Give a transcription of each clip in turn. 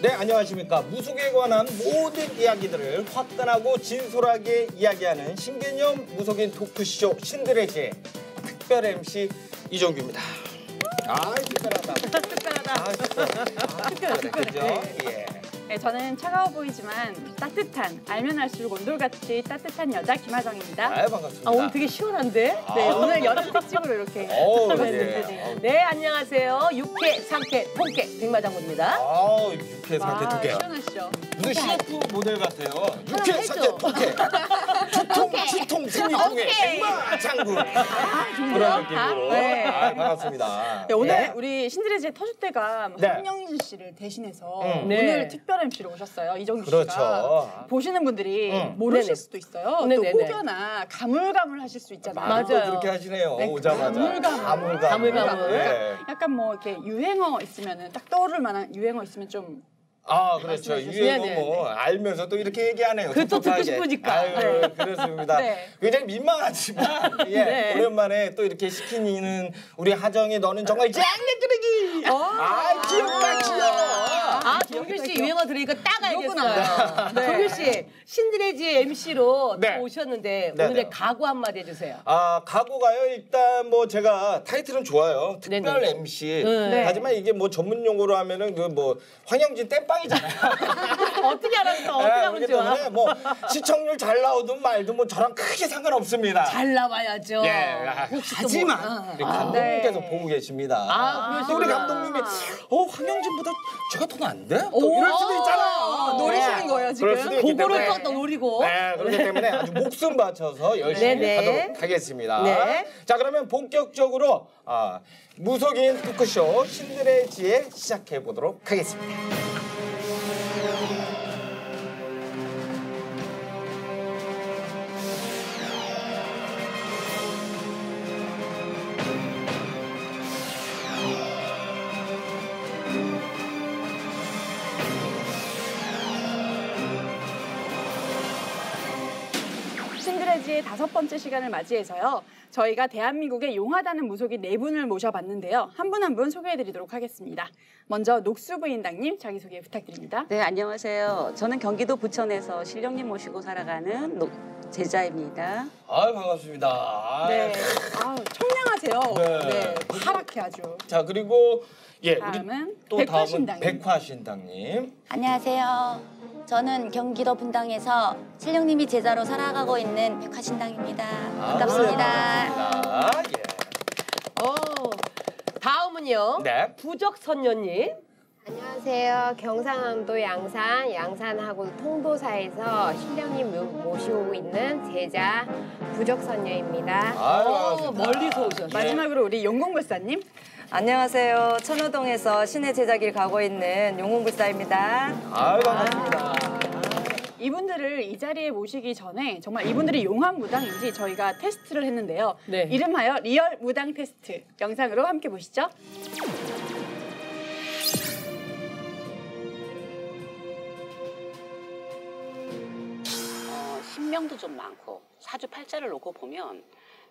네, 안녕하십니까. 무속에 관한 모든 이야기들을 화끈하고 진솔하게 이야기하는 신개념 무속인 토크쇼 신드레지의 특별 MC 이종규입니다. 아, 특별하다. 특별하다. 아, 특별해. 특별해, 특별해. 그죠? 예. 네, 저는 차가워 보이지만 따뜻한 알면 알수록 온돌같이 따뜻한 여자 김하정입니다. 아, 반갑습니다. 아, 오늘 되게 시원한데? 네, 아. 오늘 여름 특집으로 이렇게 준비했는데 네. 어우. 네, 안녕하세요. 육회, 상쾌, 통쾌, 백마장군입니다. 아우, 육회 두 개. 시원하시죠? 무슨 CF 모델 같아요. 육회. 상태 통쾌. 두통, 치통, 생리통에 백마 장군. 그런 느낌으로. 네. 아, 반갑습니다. 네, 오늘 예. 우리 신드레지의 터줏대감 네. 한영진 씨를 대신해서 음. 네. 오늘 특별 MC로 오셨어요. 이정규 그렇죠. 씨가 보시는 분들이 음. 모르실 네네. 수도 있어요. 네네네. 또 혹여나 가물가물 하실 수 있잖아요. 맞아요. 그렇게 하시네요. 네, 오자마자. 가물가물. 가물가물. 가물가물. 예. 약간 뭐 이렇게 유행어 있으면은 딱 떠오를 만한 유행어 있으면 좀 아, 그렇죠. 말씀해 주세요. 유행어 네네. 뭐 알면서 또 이렇게 얘기하네요. 그것도 듣고. 싶으니까. 아유, 그렇습니다. 네. 굉장히 민망하지만 예, 네. 오랜만에 또 이렇게 시키는 우리 하정이 너는 정말 짱내끄레기. 아, 귀엽다, 귀여워. 아, 종규 씨 유행어 들으니까 딱. 알겠어요. 네. 종규 씨, 신드레지의 MC로 네. 오셨는데 네, 오늘의 네. 각오 한마디 해주세요. 아, 각오가요. 일단 뭐 제가 타이틀은 좋아요. 특별. MC. 네. 하지만 이게 뭐 전문 용어로 하면은 그 뭐 황영진 땜빵 이잖아요. 어떻게 알았어? 어떻게 예, 하면 좋아? 때문에 뭐 시청률 잘 나오든 말든 뭐 저랑 크게 상관없습니다. 잘 나와야죠. 예, 아, 혹시 또 하지만 뭐- 우리 아, 감독님께서 네. 보고 계십니다. 아, 또 우리 그러시구나. 감독님이 어 황영진보다 제가 더 난데? 또 오. 이럴 수도 있잖아요. 노리시는 네. 거예요, 지금? 그럴 수도 있기 그거를 때문에. 또 노리고. 네, 그렇기 때문에 아주 목숨 바쳐서 열심히 네 네. 하도록 하겠습니다. 네. 자, 그러면 본격적으로 아, 무속인 토크쇼 신들의 지혜 시작해 보도록 하겠습니다. 신드레지의 다섯 번째 시간을 맞이해서요. 저희가 대한민국의 용하다는 무속인 네 분을 모셔봤는데요. 한분 한 분 소개해드리도록 하겠습니다. 먼저 녹수 부인당님 자기소개 부탁드립니다. 네, 안녕하세요. 저는 경기도 부천에서 신령님 모시고 살아가는 노- 제자입니다. 아, 반갑습니다. 아, 네, 아, 청량하세요. 네. 네, 파랗게 아주. 자, 그리고 예, 우리 다음은 또 다음은 백화신당님. 백화신당님. 안녕하세요. 저는 경기도 분당에서 신령님이 제자로 살아가고 있는 백화신당입니다. 반갑습니다. 아, 반갑습니다. 예. 어, 다음은요. 네. 부적선녀님. 안녕하세요. 경상남도 양산, 양산하고 통도사에서 신령님 모- 모시고 있는 제자 부적선녀입니다. 아유, 어, 반갑습니다. 멀리서 오셨어요. 마지막으로 우리 용공불사님. 안녕하세요. 천호동에서 신의 제자길 가고 있는 용홍불사입니다. 아유, 반갑습니다. 이분들을 이 자리에 모시기 전에 정말 이분들이 용한 무당인지 저희가 테스트를 했는데요. 네. 이름하여 real 무당 테스트 영상으로 함께 보시죠. 어, 신명도 좀 많고 사주 팔자를 놓고 보면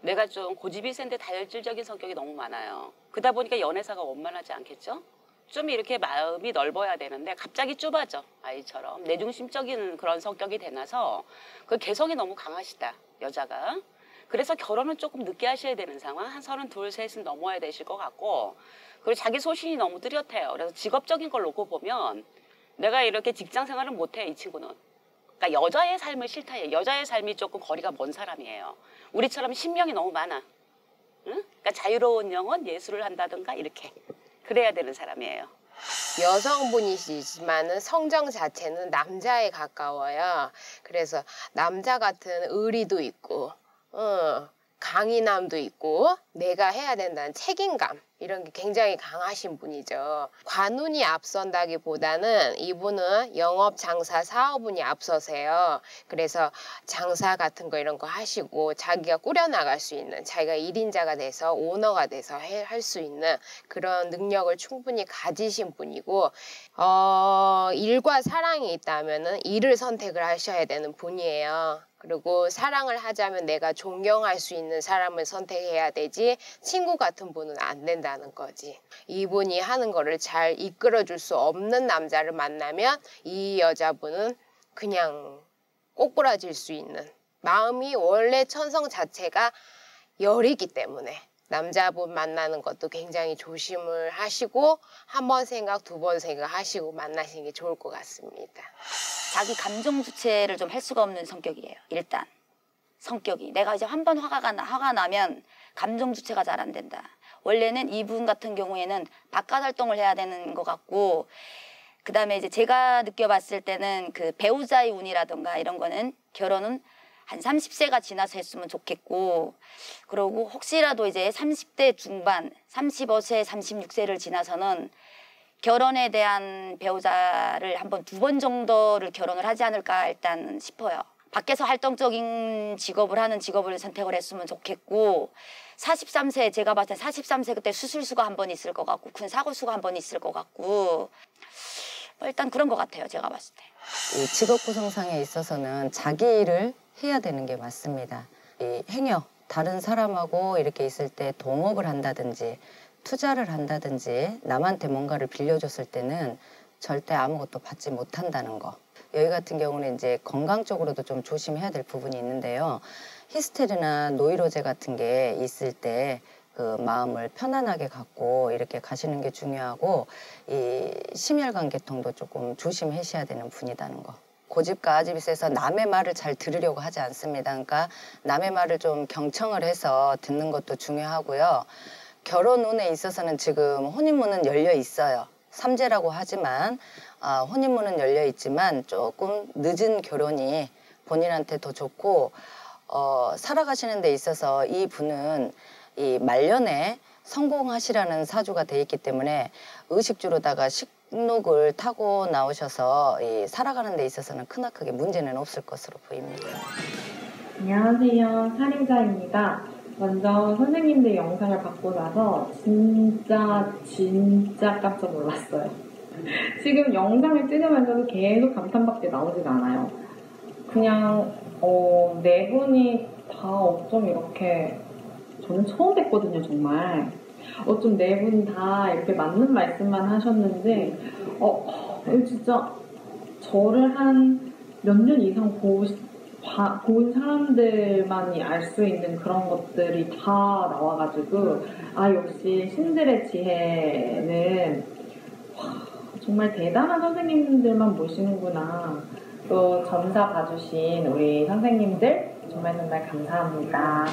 내가 좀 고집이 센데 다혈질적인 성격이 너무 많아요. 그러다 보니까 연애사가 원만하지 않겠죠? 좀 이렇게 마음이 넓어야 되는데 갑자기 좁아져 아이처럼. 내중심적인 그런 성격이 되나서 그 개성이 너무 강하시다 여자가. 그래서 결혼은 조금 늦게 하셔야 되는 상황. 한 서른 둘 셋은 넘어야 되실 것 같고. 그리고 자기 소신이 너무 뚜렷해요. 그래서 직업적인 걸 놓고 보면 내가 이렇게 직장 생활을 못해 이 친구는 그러니까 여자의 삶을 싫다. 해 여자의 삶이 조금 거리가 먼 사람이에요. 우리처럼 신명이 너무 많아. 응? 그러니까 자유로운 영혼 예술을 한다든가 이렇게 그래야 되는 사람이에요. 여성분이시지만은 성정 자체는 남자에 가까워요. 그래서 남자 같은 의리도 있고, 어, 강인함도 있고, 내가 해야 된다는 책임감. 이런 게 굉장히 강하신 분이죠. 관운이 앞선다기보다는 이분은 영업, 장사, 사업운이 앞서세요. 그래서 장사 같은 거 이런 거 하시고 자기가 꾸려나갈 수 있는 자기가 일인자가 돼서 오너가 돼서 할 수 있는 그런 능력을 충분히 가지신 분이고 어, 일과 사랑이 있다면은 일을 선택을 하셔야 되는 분이에요. 그리고 사랑을 하자면 내가 존경할 수 있는 사람을 선택해야 되지 친구 같은 분은 안 된다는 거지. 이분이 하는 거를 잘 이끌어 줄 수 없는 남자를 만나면 이 여자분은 그냥 꼬꾸라질 수 있는 마음이 원래 천성 자체가 열이기 때문에 남자분 만나는 것도 굉장히 조심을 하시고 한 번 생각 두 번 생각하시고 만나시는 게 좋을 것 같습니다. 자기 감정 주체를 좀 할 수가 없는 성격이에요. 일단 성격이 내가 이제 한 번 화가 나, 화가 나면 감정 주체가 잘 안 된다. 원래는 이분 같은 경우에는 바깥 활동을 해야 되는 것 같고 그다음에 이제 제가 느껴봤을 때는 그 배우자의 운이라던가 이런 거는 결혼은 한 30세가 지나서 했으면 좋겠고 그러고 혹시라도 이제 30대 중반, 35세, 36세를 지나서는 결혼에 대한 배우자를 한번 두 번 정도를 결혼을 하지 않을까 일단 싶어요. 밖에서 활동적인 직업을 하는 직업을 선택을 했으면 좋겠고 43세 제가 봤을 때 43세 그때 수술수가 한 번 있을 것 같고 큰 사고수가 한 번 있을 것 같고 뭐 일단 그런 것 같아요 제가 봤을 때. 이 직업 구성상에 있어서는 자기 일을 해야 되는 게 맞습니다. 이 행여 다른 사람하고 이렇게 있을 때 동업을 한다든지 투자를 한다든지 남한테 뭔가를 빌려줬을 때는 절대 아무것도 받지 못한다는 거. 여기 같은 경우는 이제 건강 쪽으로도 좀 조심해야 될 부분이 있는데요. 히스테리나 노이로제 같은 게 있을 때 그 마음을 편안하게 갖고 이렇게 가시는 게 중요하고 이 심혈관 계통도 조금 조심하셔야 되는 분이라는 거. 고집과 아집이 세서 남의 말을 잘 들으려고 하지 않습니다. 그러니까 남의 말을 좀 경청을 해서 듣는 것도 중요하고요. 결혼 운에 있어서는 지금 혼인문은 열려 있어요. 삼재라고 하지만 아, 혼인문은 열려 있지만 조금 늦은 결혼이 본인한테 더 좋고 어, 살아가시는 데 있어서 이 분은 이 말년에 성공하시라는 사주가 돼 있기 때문에 의식주로다가 식 록을 타고 나오셔서 이 살아가는 데 있어서는 크나크게 문제는 없을 것으로 보입니다. 안녕하세요. 사림자입니다. 먼저 선생님들 영상을 받고 나서 진짜 진짜 깜짝 놀랐어요. 지금 영상을 찍으면서도 계속 감탄밖에 나오질 않아요. 그냥 어, 네 분이 다 어쩜 이렇게 저는 처음 뵀거든요, 정말. 어쩜 네분 다 이렇게 맞는 말씀만 하셨는지 어, 진짜 저를 한 몇 년 이상 보, 봐- 본 사람들만이 알 수 있는 그런 것들이 다 나와가지고 아 역시 신들의 지혜는 와, 정말 대단한 선생님들만 모시는구나 또 점사 봐주신 우리 선생님들 정말 정말 감사합니다.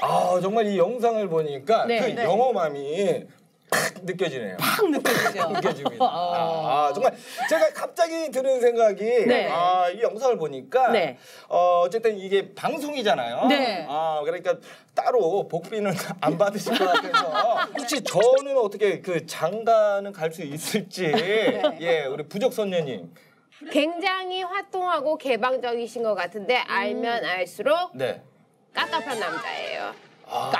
아 정말 이 영상을 보니까 네, 그 네. 영험함이 팍 느껴지네요. 팍 느껴지죠. 느껴집니다. 어. 아, 정말 제가 갑자기 드는 생각이 네. 아, 이 영상을 보니까 네. 어, 어쨌든 이게 방송이잖아요. 네. 아, 그러니까 따로 복비는 안 받으실 것 같아서 혹시 저는 어떻게 그 장가는 갈 수 있을지 네. 예, 우리 부적 선녀님. 굉장히 활동하고 개방적이신 것 같은데 알면 알수록 네. 깝깝한 남자예요. 아,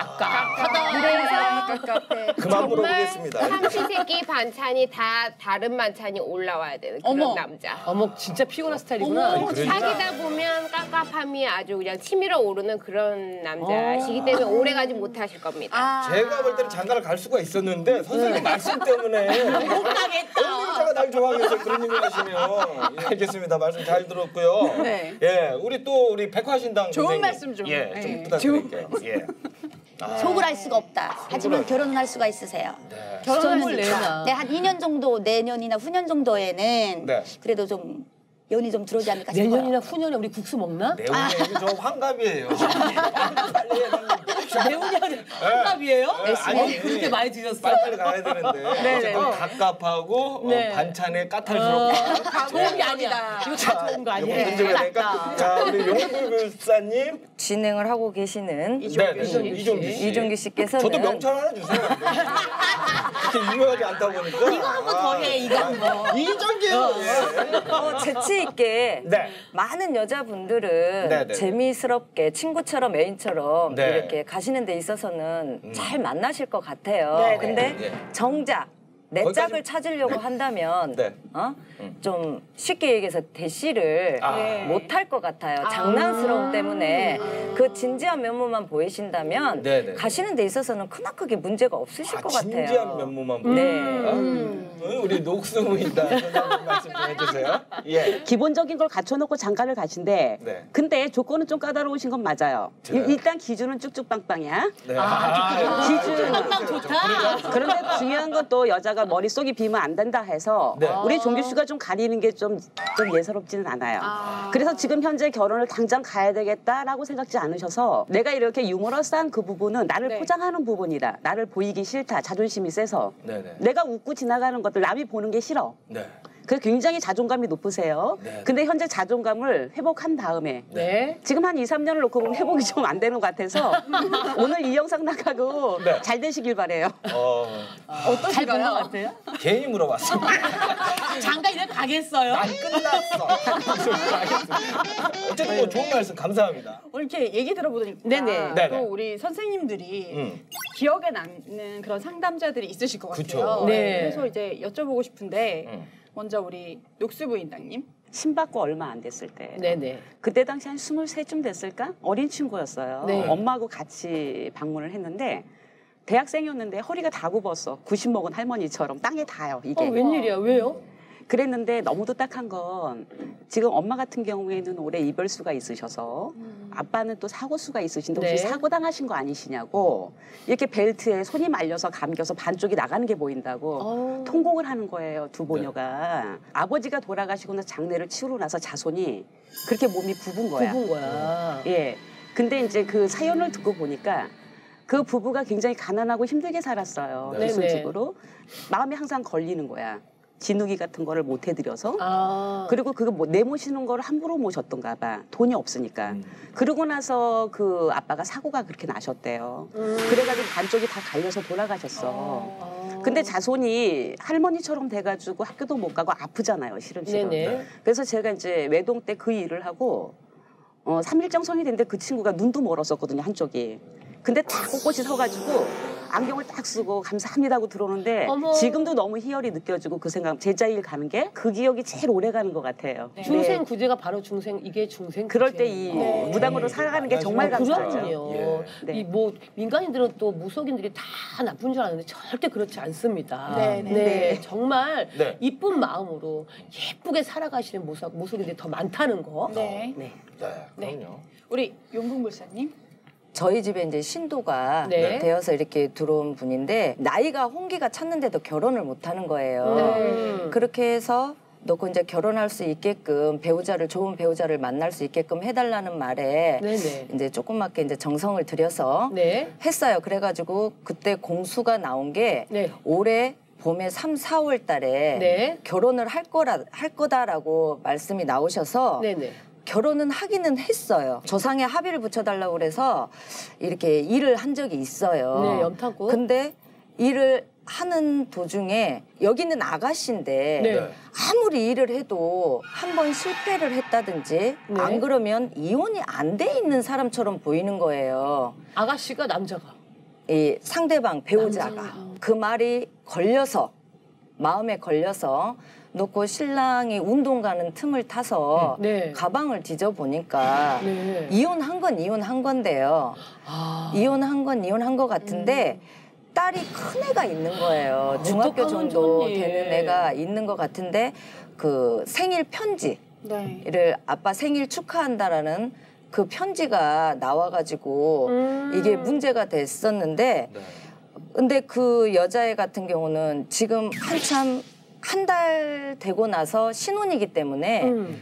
그래서 그만 정말 물어보겠습니다. 삼시세끼 반찬이 다 다른 반찬이 올라와야 되는 그런 어머. 남자. 어머 진짜 피곤한 스타일이구나. 그러니까 사귀다 보면 깝깝함이 아주 그냥 치밀어 오르는 그런 남자시기 때문에 오래가지 못하실 겁니다. 제가 볼 때는 장가를 갈 수가 있었는데 선생님 말씀 때문에 못 가겠다. 얼마나 날 좋아하겠어요 그런 얘기 하시면 예, 알겠습니다 말씀 잘 들었고요. 네. 예 우리 또 우리 백화신당 좋은 선생님. 말씀 좀. 예, 예. 좀 부탁드릴게요. 예. 아, 속을 알 수가 없다. 하지만 속을 결혼은 할 수가 있으세요. 네. 결혼을 내나. 네, 한 2년 정도 내년이나 후년 정도에는 네. 그래도 좀 연이 좀 들어오지 않을까 싶어요. 내년이나 후년에 우리 국수 먹나? 네, 내용이 저 환갑이에요. 빨리 되는 데. 내년이 아니라 한갑이에요? 네, 아니, 어, 그렇게 많이 드셨어? 빨리빨리 가야 되는데 어쨌든 갑갑하고 네. 어, 반찬에 까탈스럽고 좋은 게 아니야. 이거 다 좋은 거 아니에요? 되니까 자 우리 용불불사님 진행을 하고 계시는 네, 이종규 씨. 이종규 씨. 이종규 씨께서는 저도 명찰 하나 주세요. 그렇게 유명하지 않다 보니까. 이거 한 번 더 해, 이거 한 번. 이종규! 예. 어, 재치 있게 네. 많은 여자분들은 네, 네. 재미스럽게 친구처럼 애인처럼 네. 이렇게 가 시는 데 있어서는 잘 만나실 것 같아요. 네, 네. 근데 네. 정작 내 거기까지- 짝을 찾으려고 한다면 네. 어? 음. 좀 쉽게 얘기해서 대시를 아. 네. 못할 것 같아요. 장난스러움 때문에 그 진지한 면모만 보이신다면 네네. 가시는 데 있어서는 크나크게 문제가 없으실 아, 것 같아요. 진지한 면모만 네. 보인다. 어, 우리 말씀 좀 해주세요. 예. 기본적인 걸 갖춰놓고 장가를 가신데 네. 근데 조건은 좀 까다로우신 건 맞아요. 일, 단 기준은 쭉쭉빵빵이야. 네. 아, 기준. 빵빵 좋다. 그런데 중요한 건 또 여자가 머릿속이 비면 안 된다 해서 네. 우리 종규 씨가 좀 가리는 게 좀 좀 예사롭지는 않아요. 그래서 지금 현재 결혼을 당장 가야 되겠다라고 생각지 않으셔서 내가 이렇게 유머러스한 그 부분은 나를 네. 포장하는 부분이다. 나를 보이기 싫다. 자존심이 세서 네네. 내가 웃고 지나가는 것들 남이 보는 게 싫어. 네. 그래서 굉장히 자존감이 높으세요. 네. 근데 현재 자존감을 회복한 다음에 네. 지금 한 2, 3년을 놓고 보면 회복이 좀 안 되는 것 같아서 오늘 이 영상 나가고 네. 잘 되시길 바래요. 어, 잘본 것 같아요. 괜히 물어봤습니다. 장가 이래 가겠어요? 난 끝났어. 어쨌든 뭐 좋은 말씀 감사합니다. 오늘 이렇게 얘기 들어보니까 네네. 네네. 또 우리 선생님들이 음. 기억에 남는 그런 상담자들이 있으실 것 같아요. 그쵸. 네. 그래서 이제 여쭤보고 싶은데 음. 먼저 우리 녹수 부인장님. 신받고 얼마 안 됐을 때 네네. 그때 당시 한 23쯤 됐을까? 어린 친구였어요. 네. 엄마하고 같이 방문을 했는데 대학생이었는데 허리가 다 굽었어. 90 먹은 할머니처럼 땅에 닿아요. 이게. 어, 웬일이야? 왜요? 그랬는데 너무도 딱한 건 지금 엄마 같은 경우에는 올해 이별수가 있으셔서 아빠는 또 사고수가 있으신데 혹시 네. 사고 당하신 거 아니시냐고 이렇게 벨트에 손이 말려서 감겨서 반쪽이 나가는 게 보인다고 어. 통곡을 하는 거예요 두 보녀가 아버지가 돌아가시고 나서 장례를 치르고 나서 자손이 그렇게 몸이 굽은 거야. 굽은 거야. 예. 근데 이제 그 사연을 듣고 보니까 그 부부가 굉장히 가난하고 힘들게 살았어요. 네. 기술직으로 마음이 항상 걸리는 거야. 진우기 같은 거를 못 해드려서 아. 그리고 그거 뭐 내모시는 걸 함부로 모셨던가 봐. 돈이 없으니까. 음. 그러고 나서 그 아빠가 사고가 그렇게 나셨대요. 음. 그래가지고 반쪽이 다 갈려서 돌아가셨어. 아. 근데 자손이 할머니처럼 돼가지고 학교도 못 가고 아프잖아요, 시름시름. 네네. 그래서 제가 이제 외동 때 그 일을 하고 어, 3일정 성이 됐는데 그 친구가 눈도 멀었었거든요, 한쪽이. 근데 다 꼿꼿이 서가지고 안경을 딱 쓰고 감사합니다 하고 들어오는데 어머. 지금도 너무 희열이 느껴지고 그 생각 제자일 가는 게 그 기억이 제일 오래 가는 것 같아요. 중생 네. 구제가 바로 중생 이게 중생 그럴 때이 구제예요. 무당으로 살아가는 게 정말 아, 감사하죠. 그렇군요. 예. 네. 이뭐 민간인들은 또 무속인들이 다 나쁜 줄 아는데 절대 그렇지 않습니다. 네, 네. 정말 네. 이쁜 마음으로 예쁘게 살아가시는 무속 무속인들이 더 많다는 거. 네. 네. 네, 그럼요. 우리 용궁 불사님. 저희 집에 이제 신도가 네. 되어서 이렇게 들어온 분인데 나이가 홍기가 찼는데도 결혼을 못 하는 거예요. 음. 그렇게 해서 놓고 이제 결혼할 수 있게끔 배우자를 좋은 배우자를 만날 수 있게끔 해달라는 말에 네네. 이제 조그맣게 이제 정성을 들여서 네. 했어요. 그래가지고 그때 공수가 나온 게 네. 올해 봄에 3, 4월 달에 네. 결혼을 할 거라 할 거다라고 말씀이 나오셔서 네네. 결혼은 하기는 했어요. 조상에 합의를 붙여달라고 그래서 이렇게 일을 한 적이 있어요. 네, 염타고. 근데 일을 하는 도중에 여기는 아가씨인데 네. 네. 아무리 일을 해도 한 번 실패를 했다든지 네. 안 그러면 이혼이 안 돼 있는 사람처럼 보이는 거예요. 아가씨가 남자가. 이 상대방 배우자가 그 말이 걸려서 마음에 걸려서 놓고 신랑이 운동 가는 틈을 타서 네. 가방을 뒤져 보니까 네. 이혼한 건 이혼한 건데요. 아. 이혼한 건 이혼한 것 같은데 딸이 큰 애가 있는 거예요. 중학교 어떡하면 정도 좋니. 되는 애가 있는 것 같은데 그 생일 편지를 네. 아빠 생일 축하한다라는 그 편지가 나와가지고 음. 이게 문제가 됐었는데 네. 근데 그 여자애 같은 경우는 지금 한참 한 달 되고 나서 신혼이기 때문에 음.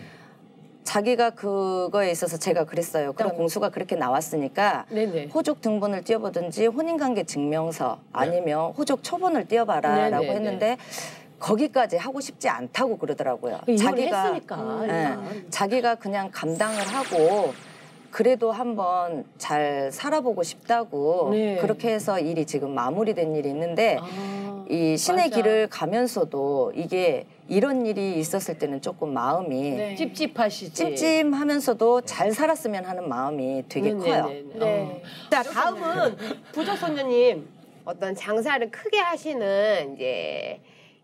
자기가 그거에 있어서 제가 그랬어요. 그런 공수가 그렇게 나왔으니까 네네. 호적 등본을 띄워보든지 혼인관계 증명서 아니면 호적 초본을 띄워봐라라고 네네네. 했는데 거기까지 하고 싶지 않다고 그러더라고요. 이혼을 했으니까. 예, 일단. 자기가 그냥 감당을 하고 그래도 한번 잘 살아보고 싶다고 네. 그렇게 해서 일이 지금 마무리된 일이 있는데 아. 이 신의 맞아. 길을 가면서도 이게 이런 일이 있었을 때는 조금 마음이 네. 찝찝하시지. 찜찜하면서도 잘 살았으면 하는 마음이 되게 커요. 네네네. 네. 어. 자 다음은 부적 선녀님 어떤 장사를 크게 하시는 이제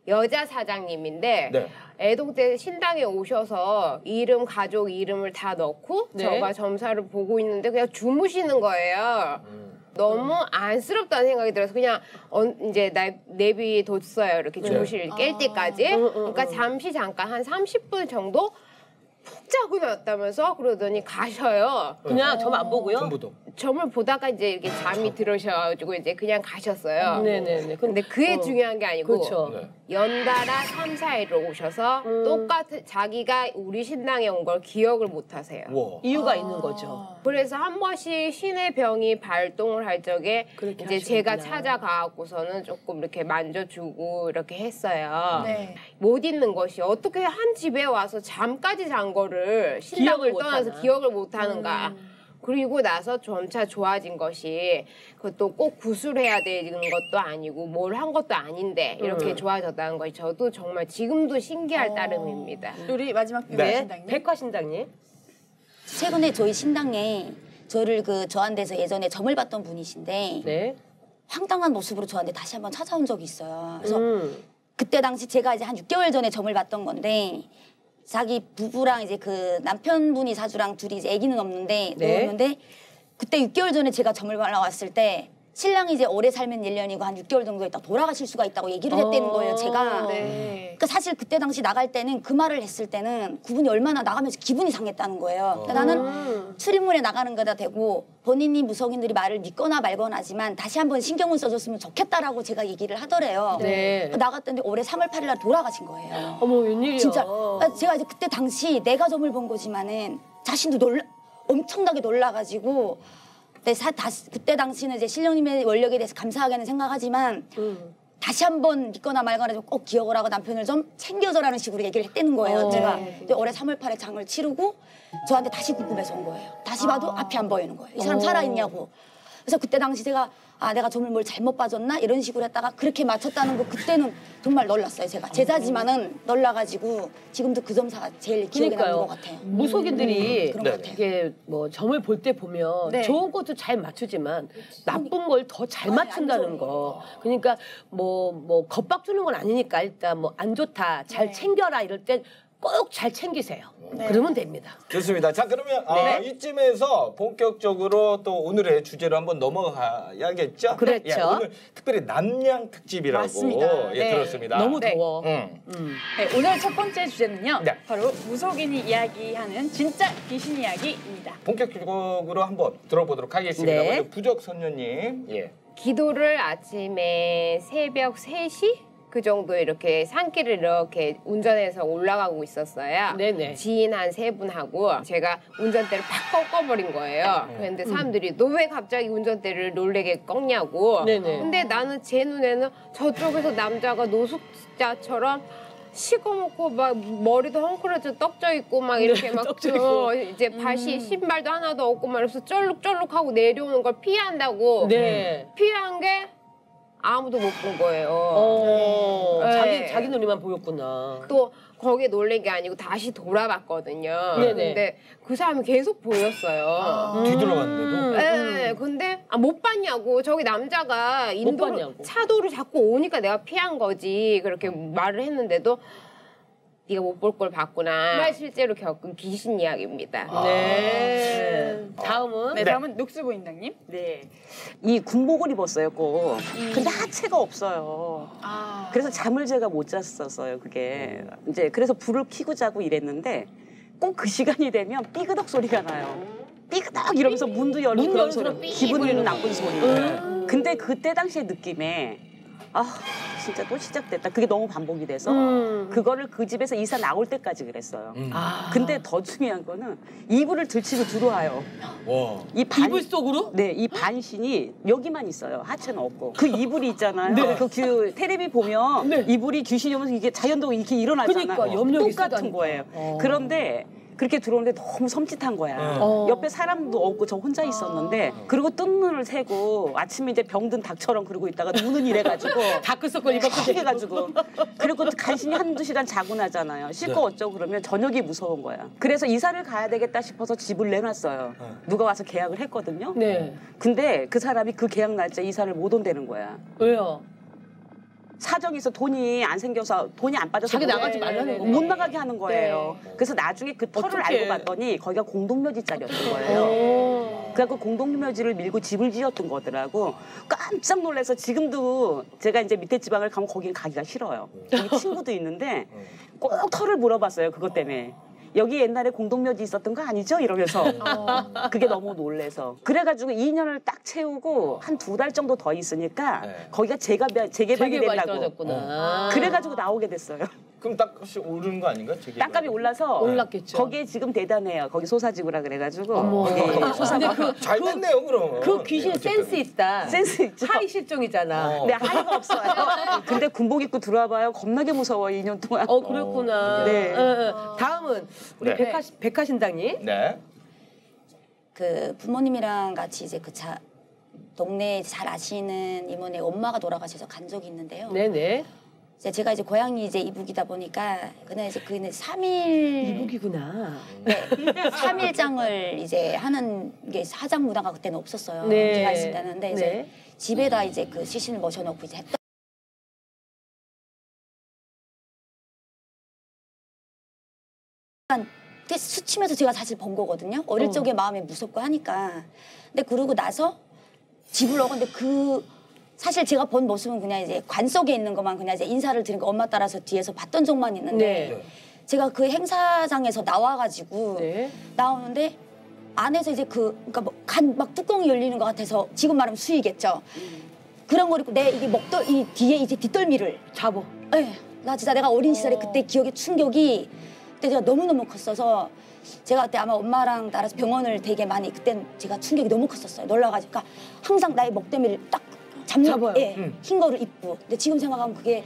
여자 사장님인데 네. 애동 때 신당에 오셔서 이름 가족 이름을 다 넣고 네. 저가 점사를 보고 있는데 그냥 주무시는 거예요. 너무 안쓰럽다는 생각이 들어서 그냥 언- 이제 나 내비 뒀어요 이렇게 주무실 깰 때까지 그러니까 잠시 잠깐 한 30분 정도 푹 자고 났다면서 그러더니 가셔요 그냥 점 안 보고요? 전부도. 점을 보다가 이제 이렇게 잠이 들으셔가지고 이제 그냥 가셨어요 네네네. 근데 그게 어. 중요한 게 아니고 그렇죠. 네. 연달아 3, 4일을 오셔서 똑같은 자기가 우리 신당에 온 걸 기억을 못 하세요. 와. 이유가 있는 거죠. 그래서 한 번씩 신의 병이 발동을 할 적에 이제 제가 하시는구나. 찾아가고서는 조금 이렇게 만져주고 이렇게 했어요. 네. 못 잊는 것이 어떻게 한 집에 와서 잠까지 잔 거를 신당을 떠나서. 기억을 못 하는가. 그리고 나서 점차 좋아진 것이 그것도 꼭 구술해야 되는 것도 아니고 뭘 한 것도 아닌데 이렇게 음. 좋아졌다는 것이 저도 정말 지금도 신기할 따름입니다. 우리 마지막 네. 네. 신당님. 백화 신당님. 최근에 저희 신당에 저를 그 저한테서 예전에 점을 봤던 분이신데 네. 황당한 모습으로 저한테 다시 한번 찾아온 적이 있어요. 그래서 음. 그때 당시 제가 이제 한 6개월 전에 점을 봤던 건데 자기 부부랑 이제 그 남편분이 사주랑 둘이 이제 아기는 없는데 네. 누웠는데 그때 6개월 전에 제가 점을 발라 왔을 때 신랑이 이제 오래 살면 1년이고 한 6개월 정도 있다 돌아가실 수가 있다고 얘기를 했다는 거예요, 제가. 네. 그러니까 사실 그때 당시 나갈 때는 그 말을 했을 때는 그분이 얼마나 나가면서 기분이 상했다는 거예요. 그러니까 나는 출입문에 나가는 거다 대고 본인이 무속인들이 말을 믿거나 말거나 하지만 다시 한번 신경을 써줬으면 좋겠다라고 제가 얘기를 하더래요. 네. 나갔던데 올해 3월 8일 날 돌아가신 거예요. 어머 웬일이야. 진짜 그러니까 제가 이제 그때 당시 내가 점을 본 거지만은 자신도 놀라 엄청나게 놀라가지고 네, 사, 다시, 그때 당시는 이제 신령님의 원력에 대해서 감사하게는 생각하지만 음. 다시 한번 믿거나 말거나 좀 꼭 기억을 하고 남편을 좀 챙겨줘라는 식으로 얘기를 했다는 거예요. 어. 제가 근데 올해 3월 8일 장을 치르고 저한테 다시 궁금해서 온 거예요. 다시 봐도 앞이 안 보이는 거예요. 이 사람 어. 살아있냐고. 그래서 그때 당시 제가 아 내가 점을 뭘 잘못 봐줬나 이런 식으로 했다가 그렇게 맞췄다는 거 그때는 정말 놀랐어요 제가 제자지만은 놀라가지고 지금도 그 점사가 제일 기억에 남는. 것 같아요. 무속인들이 그런 네. 것 같아요. 이게 뭐 점을 볼 때 보면 네. 좋은 것도 잘 맞추지만 나쁜 걸 더 잘 맞춘다는 거. 그러니까 뭐뭐 겁박 주는 건 아니니까 일단 뭐 안 좋다 잘 네. 챙겨라 이럴 땐 꼭 잘 챙기세요. 네. 그러면 됩니다. 좋습니다. 자 그러면 아, 이쯤에서 본격적으로 또 오늘의 주제로 한번 넘어가야겠죠? 그렇죠. 예, 오늘 특별히 남양 특집이라고 맞습니다. 예, 네. 들었습니다. 너무 네. 더워. 음. 음. 네, 오늘 첫 번째 주제는요. 네. 바로 무속인이 이야기하는 진짜 귀신 이야기입니다. 본격적으로 한번 들어보도록 하겠습니다. 네. 먼저 부적 선녀님. 예. 기도를 아침에 새벽 3시 그 정도 이렇게 산길을 이렇게 운전해서 올라가고 있었어요. 네네. 지인 한 세 분하고 제가 운전대를 팍 꺾어버린 거예요. 그런데 사람들이 너 왜 갑자기 운전대를 놀래게 꺾냐고. 네네. 근데 나는 제 눈에는 저쪽에서 남자가 노숙자처럼 시커멓고 막 머리도 헝클어져 떡져 있고 막 이렇게 막 있고. 어, 이제 발이 신발도 하나도 없고 막 이래서 쩔룩쩔룩하고 내려오는 걸 피한다고 네. 피한 게 아무도 못 본 거예요. 어. 네. 자기 자기 눈에만 보였구나. 또 거기에 놀란 게 아니고 다시 돌아봤거든요. 네네. 근데 그 사람이 계속 보였어요. 뒤돌아봤는데도 네, 근데 아, 못 봤냐고 저기 남자가 인도로 봤냐고. 차도로 자꾸 오니까 내가 피한 거지 그렇게 말을 했는데도 네가 못 볼 걸 봤구나. 정말 실제로 겪은 귀신 이야기입니다. 네. 다음은 네, 다음은 녹수 부인장님. 네. 이 군복을 입었어요, 꼭. 근데 하체가 없어요. 아, 그래서 잠을 제가 못 잤었어요, 그게. 이제 그래서 불을 켜고 자고 이랬는데 꼭 그 시간이 되면 삐그덕 소리가 나요. 삐그덕 이러면서 문도 열리고 문 그런 소리. 삐 기분 나쁜 소리. 근데 그때 당시의 느낌에 아, 진짜 또 시작됐다. 그게 너무 반복이 돼서 음. 그거를 그 집에서 이사 나올 때까지 그랬어요. 아. 근데 더 중요한 거는 이불을 들치고 들어와요. 와. 이 반, 이불 속으로? 네, 이 반신이 여기만 있어요. 하체는 없고. 그 이불이 있잖아요. 네. 그그 텔레비 보면 네. 이불이 귀신이 오면서 이게 자연도 이렇게 일어나잖아요. 그러니까 염력이 똑같은. 거예요. 어. 그런데 그렇게 들어오는데 너무 섬찟한 거야. 어. 옆에 사람도 없고 저 혼자 있었는데 그리고 뜬 눈을 새고 아침에 이제 병든 닭처럼 그러고 있다가 눈은 이래가지고 다크서클 이거 해가지고 그리고 또 간신히 한두 시간 자고 나잖아요. 씻고 네. 어쩌고 그러면 저녁이 무서운 거야. 그래서 이사를 가야 되겠다 싶어서 집을 내놨어요. 네. 누가 와서 계약을 했거든요. 네. 근데 그 사람이 그 계약 날짜 이사를 못 온다는 거야. 왜요? 사정이 있어 돈이 안 생겨서 돈이 안 빠져서 자기 못- 나가지 말라는 거. 못 나가게 하는 거예요. 그래서 나중에 그 터를 어떡해. 알고 봤더니 거기가 공동묘지자리였던 거예요. 어. 그래갖고 공동묘지를 밀고 집을 지었던 거더라고. 깜짝 놀라서 지금도 제가 이제 밑에 지방을 가면 거긴 가기가 싫어요. 거기 친구도 있는데 꼭 터를 물어봤어요. 그것 때문에. 여기 옛날에 공동묘지 있었던 거 아니죠? 이러면서 그게 너무 놀래서 그래가지고 2년을 딱 채우고 한 두 달 정도 더 있으니까 네. 거기가 재가 재개발이 된다고 떨어졌구나. 그래가지고 나오게 됐어요. 그럼 땅값이 오르는 거 아닌가? 땅값이 올라서 올랐겠죠. 거기에 지금 대단해요. 거기 소사지구라 그래가지고 어머. 거기 근데 소사가 그, 잘 됐네요 그럼. 그 귀신 센스 있다. 센스 있죠. 하의 실종이잖아. 어. 근데 하의가 없어요. 근데 군복 입고 들어와 봐요. 겁나게 무서워 2년 동안. 어 그렇구나. 네. 어, 어. 다음은 우리 네. 백화 백화 신당님. 네. 그 부모님이랑 같이 이제 그 차, 동네 잘 아시는 이모네 엄마가 돌아가셔서 간 적이 있는데요. 네네. 이제 제가 이제 고향이 이제 이북이다 보니까 그날 이제 그는 3일 이북이구나. 네, 3일장을 이제 하는 게 사장 무당가 그때는 없었어요. 네. 제가 있을 때는 근데 이제 네. 집에다 이제 그 시신을 모셔 놓고 이제 했던 그게 스치면서 제가 사실 본 거거든요. 어릴 어. 적에 마음이 무섭고 하니까. 근데 그러고 나서 집을 오는데 그 사실 제가 본 모습은 그냥 이제 관 속에 있는 것만 그냥 이제 인사를 드린 거 엄마 따라서 뒤에서 봤던 적만 있는데 네. 제가 그 행사장에서 나와가지고 네. 나오는데 안에서 이제 그 그러니까 뭐 간 막 뚜껑이 열리는 것 같아서 지금 말하면 수이겠죠. 그런 거 있고 내 이게 먹덜 이 뒤에 이제 뒷덜미를 잡어. 예. 나 진짜 내가 어린 시절에 그때 기억의 충격이 그때 제가 너무너무 컸어서 제가 그때 아마 엄마랑 따라서 병원을 되게 많이 그땐 제가 충격이 너무 컸었어요. 놀라가지고 그러니까 항상 나의 먹덜미를 딱 잡는. 예, 흰 거를 입고. 근데 지금 생각하면 그게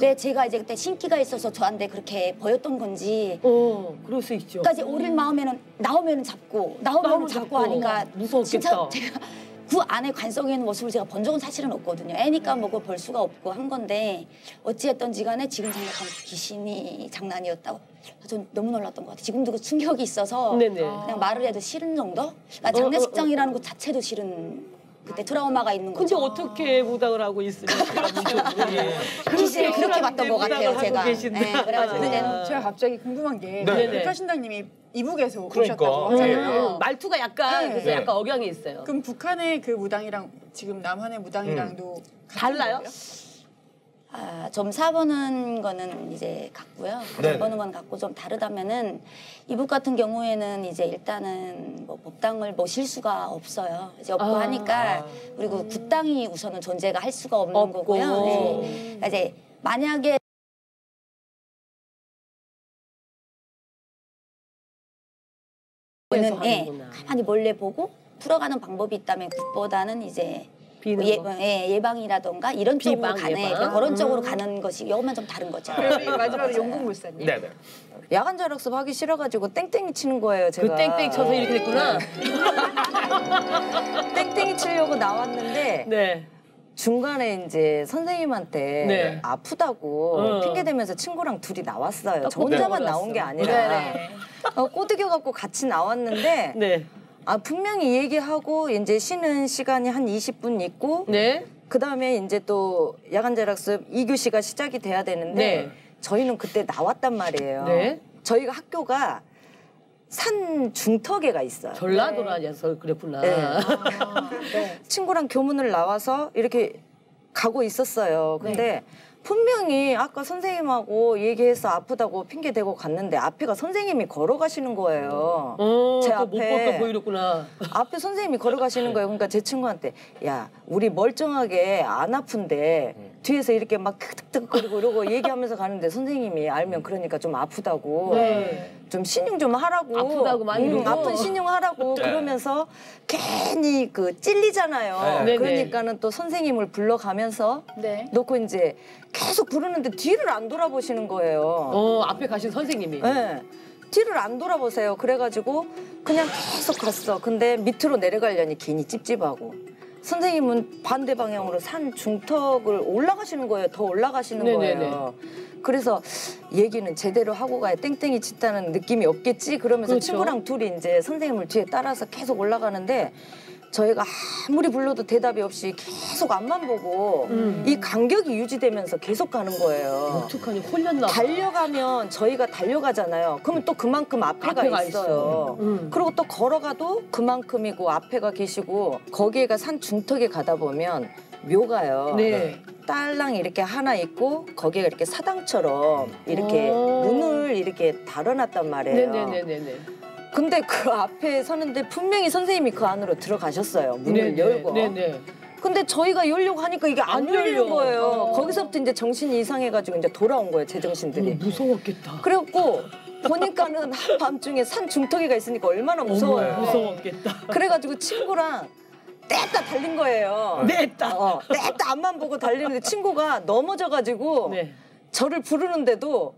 내 제가 이제 그때 신기가 있어서 저한테 그렇게 보였던 건지 어, 그럴 수 있죠. 까지 어릴 마음에는 나오면은 잡고 나오면은 나오면 잡고 잡고. 하니까 무서웠겠다. 진짜 제가 그 안에 관성에 있는 모습을 제가 본 적은 사실은 없거든요. 애니까 뭐고 볼 수가 없고 한 건데 어찌했던지 간에 지금 생각하면 귀신이 장난이었다고 전 너무 놀랐던 것 같아요. 지금도 그 충격이 있어서 네네. 그냥 말을 해도 싫은 정도? 그러니까 어, 장례식장이라는 것 자체도 싫은 그때 트라우마가 있는 근데 거죠. 어떻게 무당을 하고 있으면 귀신을 그렇게 싫어하는데 봤던 것 같아요, 제가. 네, 그래가지고 그때는 아. 제가 갑자기 궁금한 게 네. 백화 신당님이 이북에서 그러니까. 오셨다고 음, 하잖아요. 말투가 약간 네. 그래서 네. 약간 억양이 있어요. 그럼 북한의 그 무당이랑 지금 남한의 무당이랑도 같은 달라요? 거예요? 아, 점 사보는 거는 이제 같고요. 네네. 점 보는 건 같고 좀 다르다면은 이북 같은 경우에는 이제 일단은 뭐 법당을 모실 수가 없어요. 이제 없고 아. 하니까 그리고 굿당이 우선은 존재가 할 수가 없는 없고. 거고요. 네. 그러니까 이제 만약에 그래서 는 예. 가만히 몰래 보고 풀어가는 방법이 있다면 굿보다는 이제 예, 거. 예, 예방이라던가 이런 쪽으로 비방, 가는 예방. 그러니까 그런 쪽으로 음. 가는 것이 이것만 좀 다른 거죠. 마지막으로 맞아요. 용국 물사님. 네네. 야간 자락습 하기 싫어가지고 땡땡이 치는 거예요 제가. 그 땡땡 쳐서 이렇게 됐구나. 땡땡이 치려고 나왔는데 네. 중간에 이제 선생님한테 네. 아프다고 어. 핑계 대면서 친구랑 둘이 나왔어요. 저 혼자만. 나온 게 아니라 네. 어, 꼬드겨 갖고 같이 나왔는데 네. 아 분명히 얘기하고 이제 쉬는 시간이 한 20분 있고 네. 그다음에 이제 또 야간 자락습 2교시가 시작이 돼야 되는데 네. 저희는 그때 나왔단 말이에요. 네. 저희가 학교가 산 중턱에가 있어요. 전라도라서 그랬구나. 네. 네. 친구랑 교문을 나와서 이렇게 가고 있었어요. 근데 분명히 아까 선생님하고 얘기해서 아프다고 핑계 대고 갔는데 앞에가 선생님이 걸어가시는 거예요. 어, 제 앞에. 볼까 보이랬구나. 앞에 선생님이 걸어가시는 거예요. 그러니까 제 친구한테 야 우리 멀쩡하게 안 아픈데 뒤에서 이렇게 막 득득득거리고 이러고 얘기하면서 가는데 선생님이 알면 그러니까 좀 아프다고 네. 좀 신용 좀 하라고 아프다고 많이 음. 아픈 신용 하라고 네. 그러면서 괜히 그 찔리잖아요. 네. 그러니까는 또 선생님을 불러가면서 네. 놓고 이제 계속 부르는데 뒤를 안 돌아보시는 거예요. 어, 앞에 가신 선생님이. 네. 뒤를 안 돌아보세요. 그래가지고 그냥 계속 갔어. 근데 밑으로 내려가려니 괜히 찝찝하고. 선생님은 반대 방향으로 산 중턱을 올라가시는 거예요. 더 올라가시는 네네네. 거예요. 그래서 얘기는 제대로 하고 가야 땡땡이 치다는 느낌이 없겠지. 그러면서 그렇죠. 친구랑 둘이 이제 선생님을 뒤에 따라서 계속 올라가는데 저희가 아무리 불러도 대답이 없이 계속 앞만 보고 음. 이 간격이 유지되면서 계속 가는 거예요. 어떡하니 홀렸나 봐. 달려가면 저희가 달려가잖아요. 그러면 또 그만큼 앞에가, 앞에가 있어요. 음. 그리고 또 걸어가도 그만큼이고 앞에가 계시고 거기에가 산 중턱에 가다 보면 묘가요. 네. 딸랑 이렇게 하나 있고 거기가 이렇게 사당처럼 이렇게 오. 문을 이렇게 달아놨단 말이에요. 네네네네네. 근데 그 앞에 서는데 분명히 선생님이 그 안으로 들어가셨어요. 문을 열고. 네네. 근데 저희가 열려고 하니까 이게 안, 안 열리는 열려. 거예요. 어. 거기서부터 이제 정신이 이상해가지고 이제 돌아온 거예요, 제 정신들이. 어머, 무서웠겠다. 그래갖고 보니까는 한밤중에 산 중턱이가 있으니까 얼마나 무서워요. 어머, 무서웠겠다. 그래가지고 친구랑 떼다 달린 거예요. 냈다. 어, 떼다 앞만 보고 달리는데 친구가 넘어져가지고 네. 저를 부르는데도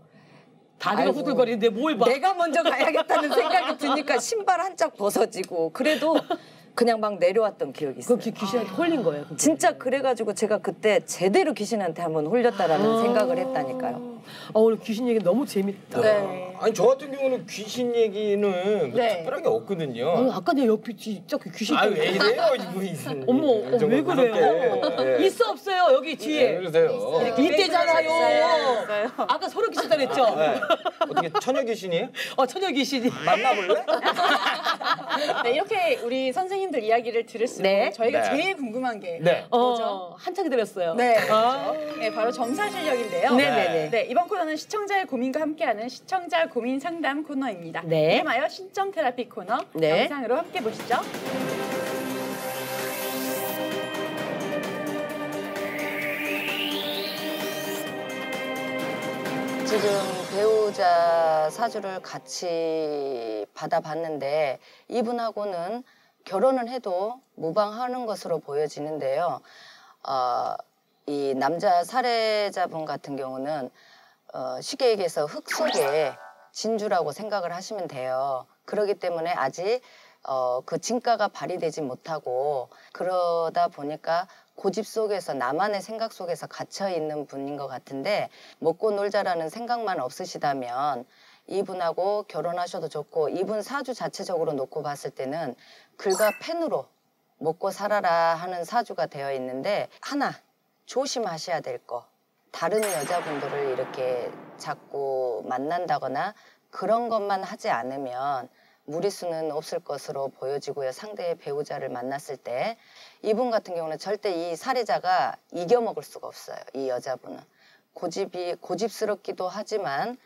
다리가. 후들거리는데 뭘 봐. 내가 먼저 가야겠다는 생각이 드니까 신발 한 짝 벗어지고 그래도 그냥 막 내려왔던 기억이 있어요. 그 귀- 귀신한테 홀린 거예요. 그게. 진짜 그래가지고 제가 그때 제대로 귀신한테 한번 홀렸다라는 생각을 했다니까요. 아, 오늘 귀신 얘기 너무 재밌다. 네. 아니 저 같은 경우는 귀신 얘기는 뭐 네. 특별하게 없거든요. 어, 아까 내 옆에 진짜 그 귀신. 아유 왜 이래요. 어머, 어, 왜 그래요? 예. 있어 없어요 여기 왜 뒤에. 그러세요? 이때잖아요. 아까 소름 끼쳤다 그랬죠? 네. 어떻게 처녀 귀신이에요? 어 처녀 귀신이. 만나볼래? 네, 이렇게 우리 선생님 들 이야기를 들을수록 네. 저희가 네. 제일 궁금한 게 네. 어, 한창 기다렸어요. 네, 아. 네, 바로 점사 실력인데요. 네네네. 네, 이번 코너는 시청자의 고민과 함께하는 시청자 고민 상담 코너입니다. 네. 이름하여 신점 테라피 코너 네. 영상으로 함께 보시죠. 지금 배우자 사주를 같이 받아봤는데 이분하고는 결혼을 해도 무방하는 것으로 보여지는데요. 어, 이 남자 살해자분 같은 경우는 어, 쉽게 얘기해서 흙 속에 진주라고 생각을 하시면 돼요. 그렇기 때문에 아직 어, 그 진가가 발휘되지 못하고 그러다 보니까 고집 속에서 나만의 생각 속에서 갇혀 있는 분인 것 같은데 먹고 놀자라는 생각만 없으시다면 이분하고 결혼하셔도 좋고 이분 사주 자체적으로 놓고 봤을 때는 글과 펜으로 먹고 살아라 하는 사주가 되어 있는데 하나 조심하셔야 될 거. 다른 여자분들을 이렇게 자꾸 만난다거나 그런 것만 하지 않으면 무리수는 없을 것으로 보여지고요. 상대의 배우자를 만났을 때 이분 같은 경우는 절대 이 살해자가 이겨먹을 수가 없어요. 이 여자분은 고집이 고집스럽기도 하지만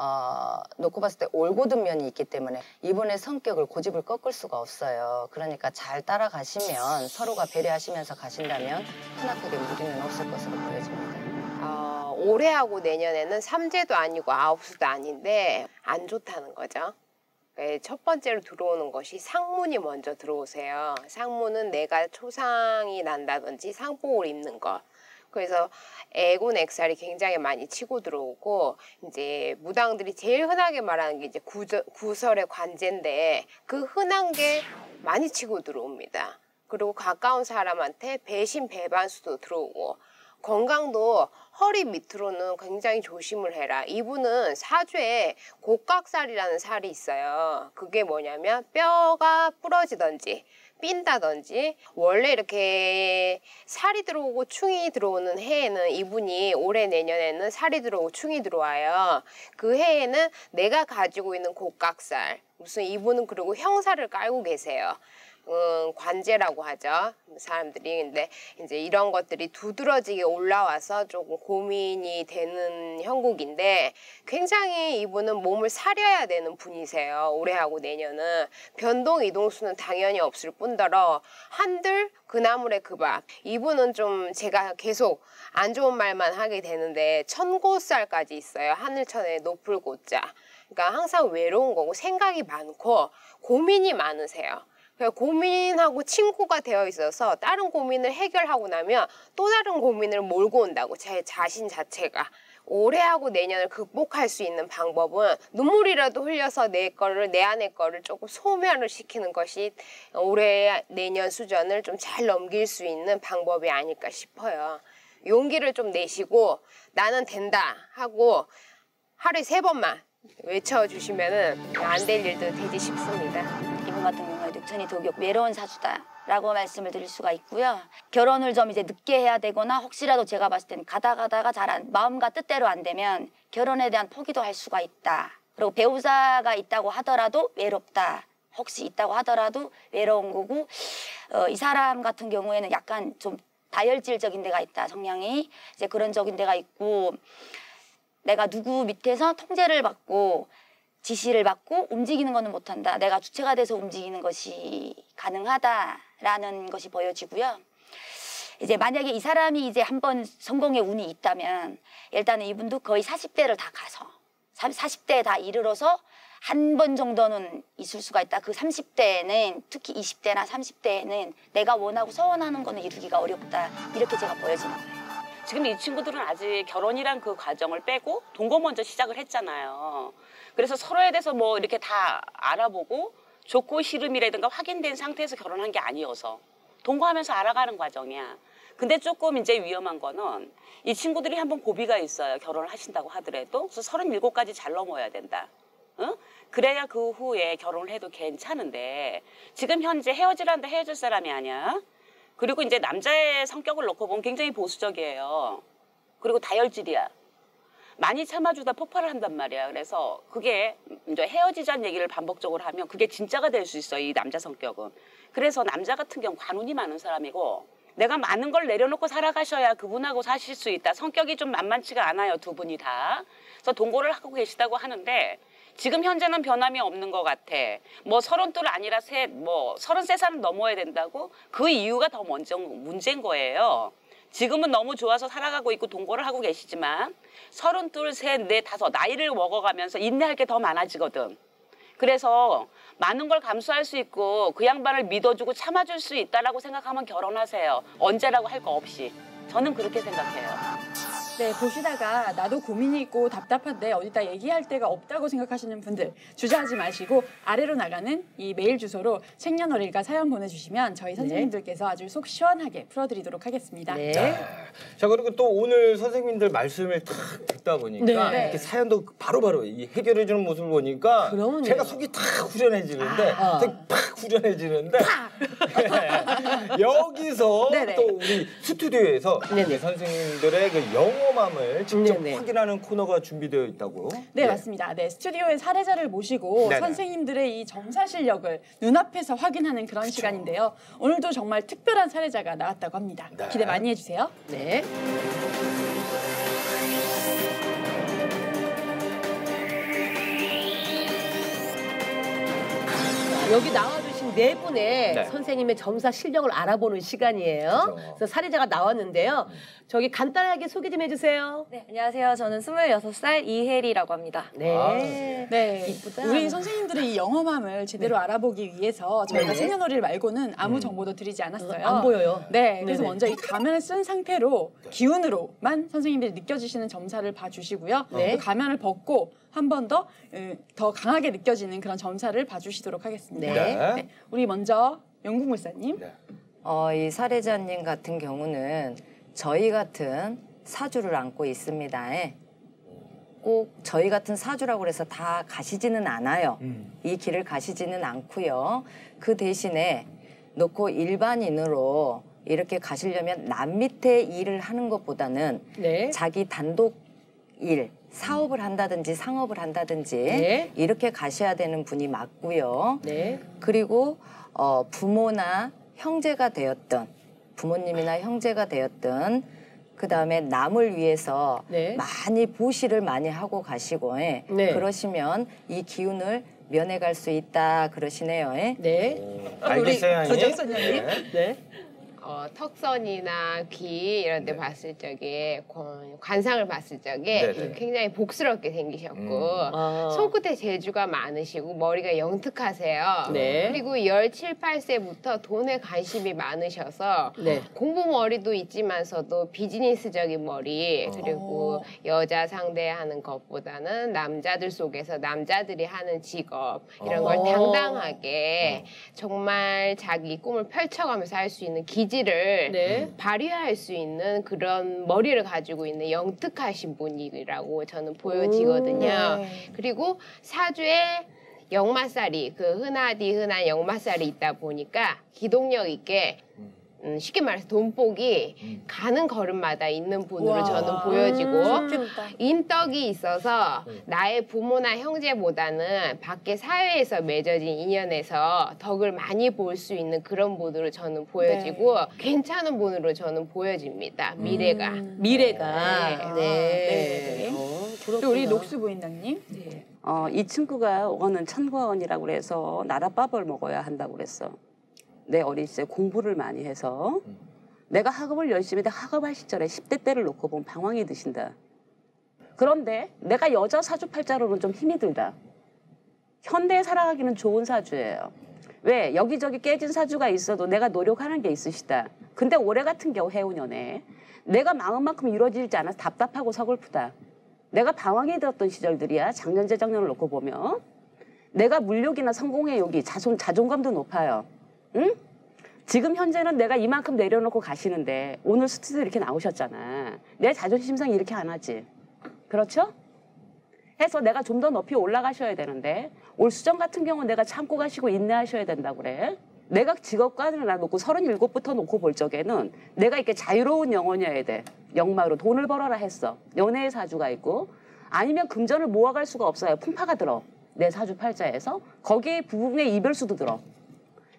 어, 놓고 봤을 때 올곧은 면이 있기 때문에 이분의 성격을 고집을 꺾을 수가 없어요. 그러니까 잘 따라가시면 서로가 배려하시면서 가신다면 크나크게 무리는 없을 것으로 보여집니다. 어, 올해하고 내년에는 삼재도 아니고 아홉수도 아닌데 안 좋다는 거죠. 네, 첫 번째로 들어오는 것이 상문이 먼저 들어오세요. 상문은 내가 초상이 난다든지 상복을 입는 것. 그래서 애군 액살이 굉장히 많이 치고 들어오고 이제 무당들이 제일 흔하게 말하는 게 이제 구저, 구설의 관제인데 그 흔한 게 많이 치고 들어옵니다. 그리고 가까운 사람한테 배신 배반수도 들어오고 건강도 허리 밑으로는 굉장히 조심을 해라. 이분은 사주에 곡각살이라는 살이 있어요. 그게 뭐냐면 뼈가 부러지던지 삔다든지 원래 이렇게 살이 들어오고 충이 들어오는 해에는 이분이 올해 내년에는 살이 들어오고 충이 들어와요. 그 해에는 내가 가지고 있는 곡각살 무슨 이분은 그리고 형사를 깔고 계세요. 음, 관제라고 하죠. 사람들이 근데 이제 이런 것들이 두드러지게 올라와서 조금 고민이 되는 형국인데 굉장히 이분은 몸을 사려야 되는 분이세요. 올해하고 내년은 변동 이동수는 당연히 없을 뿐더러 한들 그 나물의 그 밥. 이분은 좀 제가 계속 안 좋은 말만 하게 되는데 천고살까지 있어요. 하늘천에 높을 고자. 그러니까 항상 외로운 거고 생각이 많고 고민이 많으세요. 그러니까 고민하고 친구가 되어 있어서 다른 고민을 해결하고 나면 또 다른 고민을 몰고 온다고 제 자신 자체가 올해하고 내년을 극복할 수 있는 방법은 눈물이라도 흘려서 내 거를 내 안의 거를 조금 소멸을 시키는 것이 올해 내년 수전을 좀 잘 넘길 수 있는 방법이 아닐까 싶어요. 용기를 좀 내시고 나는 된다 하고 하루에 세 번만 외쳐주시면은 안될 일도 되지 싶습니다. 이분 같은 천이 독욕 외로운 사주다 라고 말씀을 드릴 수가 있고요. 결혼을 좀 이제 늦게 해야 되거나 혹시라도 제가 봤을 때는 가다 가다가 잘 안, 마음과 뜻대로 안 되면 결혼에 대한 포기도 할 수가 있다. 그리고 배우자가 있다고 하더라도 외롭다. 혹시 있다고 하더라도 외로운 거고 어, 이 사람 같은 경우에는 약간 좀 다혈질적인 데가 있다 성향이 이제 그런 적인 데가 있고 내가 누구 밑에서 통제를 받고 지시를 받고 움직이는 것은 못한다. 내가 주체가 돼서 움직이는 것이 가능하다라는 것이 보여지고요. 이제 만약에 이 사람이 이제 한번 성공의 운이 있다면 일단은 이분도 거의 40대를 다 가서 40대에 다 이르러서 한 번 정도는 있을 수가 있다. 그 30대에는 특히 20대나 30대에는 내가 원하고 소원하는 거는 이루기가 어렵다. 이렇게 제가 보여지는 거예요. 지금 이 친구들은 아직 결혼이란 그 과정을 빼고 동거 먼저 시작을 했잖아요. 그래서 서로에 대해서 뭐 이렇게 다 알아보고 좋고 싫음이라든가 확인된 상태에서 결혼한 게 아니어서 동거하면서 알아가는 과정이야. 근데 조금 이제 위험한 거는 이 친구들이 한번 고비가 있어요. 결혼을 하신다고 하더라도. 그래서 서른일곱까지 잘 넘어야 된다. 응? 그래야 그 후에 결혼을 해도 괜찮은데 지금 현재 헤어지란다 헤어질 사람이 아니야. 그리고 이제 남자의 성격을 놓고 보면 굉장히 보수적이에요. 그리고 다혈질이야. 많이 참아주다 폭발을 한단 말이야. 그래서 그게 이제 헤어지자는 얘기를 반복적으로 하면 그게 진짜가 될 수 있어, 이 남자 성격은. 그래서 남자 같은 경우 관운이 많은 사람이고 내가 많은 걸 내려놓고 살아가셔야 그분하고 사실 수 있다. 성격이 좀 만만치가 않아요, 두 분이 다. 그래서 동거를 하고 계시다고 하는데 지금 현재는 변함이 없는 것 같아. 뭐 서른 둘 아니라 셋, 뭐 서른 세 살은 넘어야 된다고? 그 이유가 더 먼저 문제인 거예요. 지금은 너무 좋아서 살아가고 있고 동거를 하고 계시지만 서른 둘, 셋, 넷, 다섯 나이를 먹어가면서 인내할 게 더 많아지거든. 그래서 많은 걸 감수할 수 있고 그 양반을 믿어주고 참아줄 수 있다라고 생각하면 결혼하세요. 언제라고 할 거 없이. 저는 그렇게 생각해요. 네, 보시다가 나도 고민이 있고 답답한데 어디다 얘기할 데가 없다고 생각하시는 분들 주저하지 마시고 아래로 나가는 이 메일 주소로 생년월일과 사연 보내주시면 저희 선생님들께서 아주 속 시원하게 풀어드리도록 하겠습니다. 네. 자 그리고 또 오늘 선생님들 말씀을 탁 듣다 보니까 네. 이렇게 사연도 바로바로 이 해결해 주는 모습을 보니까 그러면요. 제가 속이 탁 후련해지는데 아. 되게 팍 후련해지는데 네. 여기서 네네. 또 우리 스튜디오에서 네네. 우리 선생님들의 그 영 험함을 직접 네네. 확인하는 코너가 준비되어 있다고 네, 맞습니다. 네, 스튜디오에 사례자를 모시고 네네. 선생님들의 이 정사 실력을 눈앞에서 확인하는 그런 시간인데요. 오늘도 정말 특별한 사례자가 나왔다고 합니다. 네. 기대 많이 해주세요. 네. 여기 나와주신 네 분의 네. 선생님의 점사 실력을 알아보는 시간이에요. 그죠. 그래서 사례자가 나왔는데요. 저기 간단하게 소개 좀 해주세요. 네, 안녕하세요. 저는 26살 이혜리라고 합니다. 네. 네, 이쁘다. 우리 선생님들의 이 영험함을 제대로 알아보기 위해서 저희가 네. 생년월일 말고는 아무 정보도 드리지 않았어요. 안 보여요. 네, 그래서 네네. 먼저 이 가면을 쓴 상태로 기운으로만 선생님들이 느껴지시는 점사를 봐주시고요. 네. 또 가면을 벗고 한번더더 강하게 느껴지는 그런 점사를 봐주시도록 하겠습니다. 네. 네, 우리 먼저 영국 물사님. 네. 어, 이 사례자님 같은 경우는 저희 같은 사주를 안고 있습니다. 예. 꼭 저희 같은 사주라고 해서 다 가시지는 않아요. 음. 이 길을 가시지는 않고요. 그 대신에 놓고 일반인으로 이렇게 가시려면 남 밑에 일을 하는 것보다는 네. 자기 단독 일, 사업을 한다든지 상업을 한다든지 네. 이렇게 가셔야 되는 분이 맞고요. 네. 그리고 어, 부모나 형제가 되었던 부모님이나 형제가 되었던 그 다음에 남을 위해서 네. 많이 보시를 많이 하고 가시고 예. 네. 그러시면 이 기운을 면해갈 수 있다 그러시네요. 예. 네. 알겠어요, 우리 형님? 조정선녀님. 네. 네. 어, 턱선이나 귀 이런 데 네. 봤을 적에 관- 관상을 봤을 적에 네, 네. 굉장히 복스럽게 생기셨고 음. 아. 손끝에 재주가 많으시고 머리가 영특하세요. 네. 그리고 17, 8세부터 돈에 관심이 많으셔서 네. 공부 머리도 있지만서도 비즈니스적인 머리 그리고 여자 상대하는 것보다는 남자들 속에서 남자들이 하는 직업 이런 걸 어. 당당하게 정말 자기 꿈을 펼쳐가면서 할 수 있는 기질 을 네. 발휘할 수 있는 그런 머리를 가지고 있는 영특하신 분이라고 저는 보여지거든요. 그리고 사주에 역마살이 그 흔하디 흔한 역마살이 있다 보니까 기동력 있게 음, 쉽게 말해서 돈복이 가는 걸음마다 있는 분으로 우와. 저는 보여지고 좋겠다. 인덕이 있어서 나의 부모나 형제보다는 밖에 사회에서 맺어진 인연에서 덕을 많이 볼 수 있는 그런 분으로 저는 보여지고 괜찮은 분으로 저는 보여집니다. 미래가. 미래가. 네. 네. 네. 어, 또 우리. 녹수 부인장님. 어, 이 친구가 오는 천권이라고 그래서 나랏밥을 먹어야 한다고 그랬어. 내 어린 시절 공부를 많이 해서 내가 학업을 열심히 해 학업할 시절에 10대 때를 놓고 보면 방황이 드신다. 그런데 내가 여자 사주팔자로는 좀 힘이 들다. 현대에 살아가기는 좋은 사주예요. 왜? 여기저기 깨진 사주가 있어도 내가 노력하는 게 있으시다. 근데 올해 같은 경우 해운년에 내가 마음 만큼 이루어지지 않아서 답답하고 서글프다. 내가 방황이 되었던 시절들이야. 작년, 재작년을 놓고 보면. 내가 물욕이나 성공의 욕이 자존, 자존감도 높아요. 응? 지금 현재는 내가 이만큼 내려놓고 가시는데 오늘 스튜디오 이렇게 나오셨잖아. 내 자존심상 이렇게 안 하지. 그렇죠? 해서 내가 좀 더 높이 올라가셔야 되는데 올 수정 같은 경우 는 내가 참고 가시고 인내하셔야 된다고 그래. 내가 직업관을 놔놓고 37부터 놓고 볼 적에는 내가 이렇게 자유로운 영혼이어야 돼. 영마로 돈을 벌어라 했어. 연애의 사주가 있고 아니면 금전을 모아갈 수가 없어요. 풍파가 들어. 내 사주 팔자에서 거기에 부부의 이별수도 들어.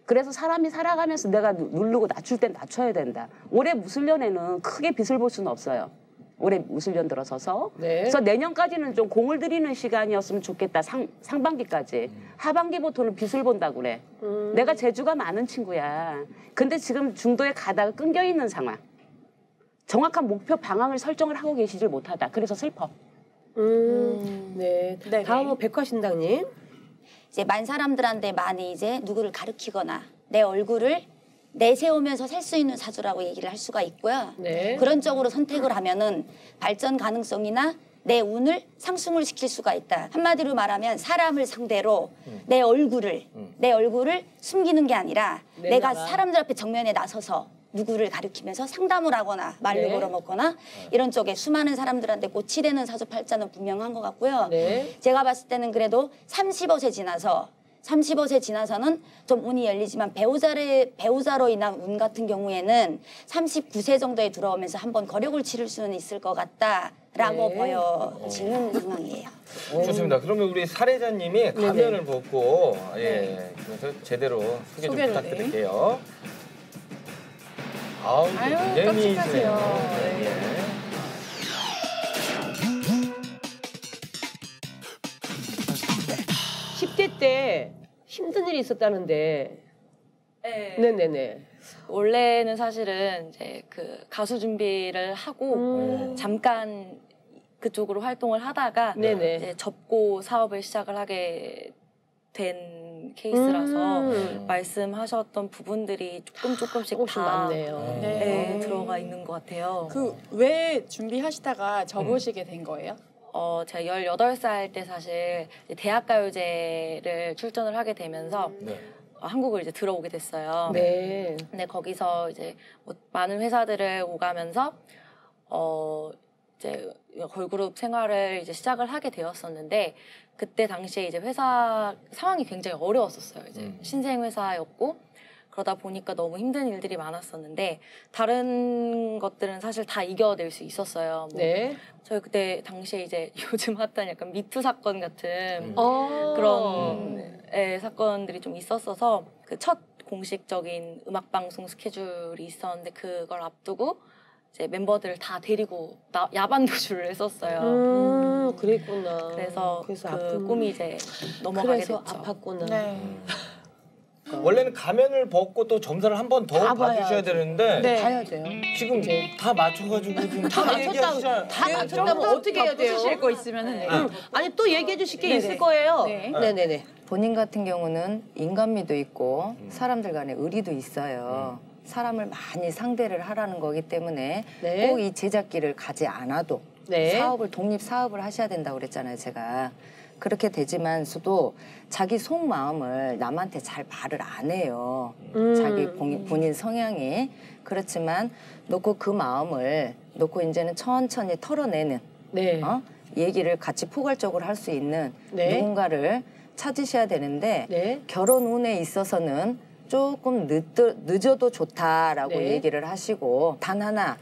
그래서 사람이 살아가면서 내가 누- 누르고 낮출 땐 낮춰야 된다. 올해 무술년에는 크게 빚을 볼 수는 없어요. 올해 무술년 들어서서. 네. 그래서 내년까지는 좀 공을 들이는 시간이었으면 좋겠다. 상, 상반기까지. 하반기부터는 빚을 본다고 그래. 내가 재주가 많은 친구야. 근데 지금 중도에 가다가 끊겨 있는 상황. 정확한 목표 방향을 설정을 하고 계시질 못하다. 그래서 슬퍼. 음, 네. 네네. 다음은 백화신당님. 이제 만 사람들한테 많이 이제 누구를 가르치거나 내 얼굴을 내세우면서 살 수 있는 사주라고 얘기를 할 수가 있고요. 네. 그런 쪽으로 선택을 하면은 발전 가능성이나 내 운을 상승을 시킬 수가 있다. 한마디로 말하면 사람을 상대로 내 얼굴을 내 얼굴을 숨기는 게 아니라 내 내가 나라. 사람들 앞에 정면에 나서서 누구를 가리키면서 상담을 하거나 말로 네. 걸어먹거나 이런 쪽에 수많은 사람들한테 꽃이 되는 사주팔자는 분명한 것 같고요. 네. 제가 봤을 때는 그래도 35세 지나서 35세 지나서는 좀 운이 열리지만 배우자를 배우자로 인한 운 같은 경우에는 39세 정도에 들어오면서 한번 거력을 치를 수는 있을 것 같다라고 네. 보여지는 상황이에요. 좋습니다. 그러면 우리 사례자님이 가면을 벗고 예, 그래서 제대로 소개 좀 부탁드릴게요. 아우, 아유, 굉장히 깜찍하세요. 미인이시네요. 네. 예. 10대 때 힘든 일이 있었다는데. 네. 네네네. 원래는 사실은 이제 그 가수 준비를 하고 음. 잠깐 그쪽으로 활동을 하다가 네네. 이제 접고 사업을 시작을 하게 된 케이스라서 음. 말씀하셨던 부분들이 조금 조금씩 다. 네. 네, 들어가 있는 것 같아요. 그 왜 준비하시다가 접으시게 된 거예요? 어, 제가 18살 때 사실 대학가요제를 출전을 하게 되면서 네. 어, 한국을 이제 들어오게 됐어요. 네. 근데 거기서 이제 뭐 많은 회사들을 오가면서 어 이제 걸그룹 생활을 이제 시작을 하게 되었었는데 그때 당시에 이제 회사 상황이 굉장히 어려웠었어요. 이제 음. 신생 회사였고 그러다 보니까 너무 힘든 일들이 많았었는데 다른 것들은 사실 다 이겨낼 수 있었어요. 뭐 네. 저희 그때 당시에 이제 요즘 핫한 약간 미투 사건 같은 어. 그런 예, 사건들이 좀 있었어서 그 첫 공식적인 음악 방송 스케줄이 있었는데 그걸 앞두고 이제 멤버들을 다 데리고 나, 야반 도주를 했었어요. 음, 그랬구나. 그래서 그래서 그 아픈 꿈이 이제 넘어가게 그래서 됐죠. 아팠구나. 네. 원래는 가면을 벗고 또 점사를 한 번더다 봐주셔야. 되는데 네. 가야 돼요. 지금 다 맞춰가지고 지금 다 맞췄다고 얘기하시잖아요. 다 맞췄다면 어떻게 해야 돼요? 덧붙이실 거 있으면은 네. 응. 아니 또 얘기해 주실 게 네네. 있을 거예요. 네. 네네 네. 본인 같은 경우는 인간미도 있고 사람들 간의 의리도 있어요. 사람을 많이 상대를 하라는 거기 때문에 네. 꼭이 제작기를 가지 않아도 네. 사업을 독립 사업을 하셔야 된다고 그랬잖아요, 제가. 그렇게 되지만서도 자기 속마음을 남한테 잘 말을 안 해요. 음. 자기 본- 본인 성향이 그렇지만 놓고 그 마음을 놓고 이제는 천천히 털어내는 네. 어? 얘기를 같이 포괄적으로 할 수 있는 네. 누군가를 찾으셔야 되는데 네. 결혼 운에 있어서는 조금 늦, 늦어도 좋다라고 네. 얘기를 하시고 단 하나